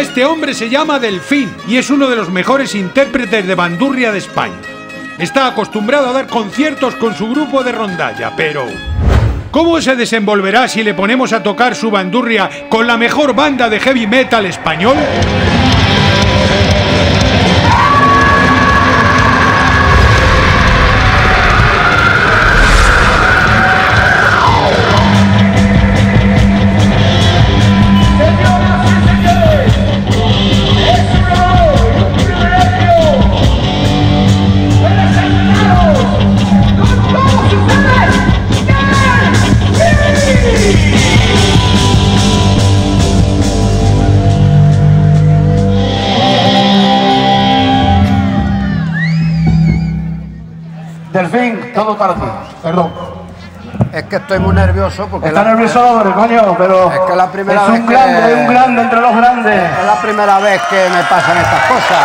Este hombre se llama Delfín y es uno de los mejores intérpretes de bandurria de España. Está acostumbrado a dar conciertos con su grupo de rondalla, pero... ¿Cómo se desenvolverá si le ponemos a tocar su bandurria con la mejor banda de heavy metal español? Delfín, todo para ti. Perdón. Es que estoy muy nervioso porque Está la- nervioso, coño, pero. Es que la primera es vez un que- grande, un grande entre los grandes. es la primera vez que me pasan estas cosas,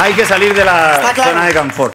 Hay que salir de la zona de confort. Claro. zona de.